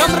Идем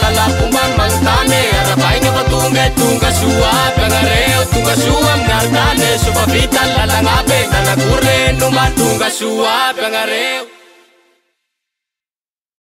lala umbabangtame arapaingamatungge tunggasua pangareu tunggasua dartame subabitan lala ngabe tadakure numa tunggasua pangareu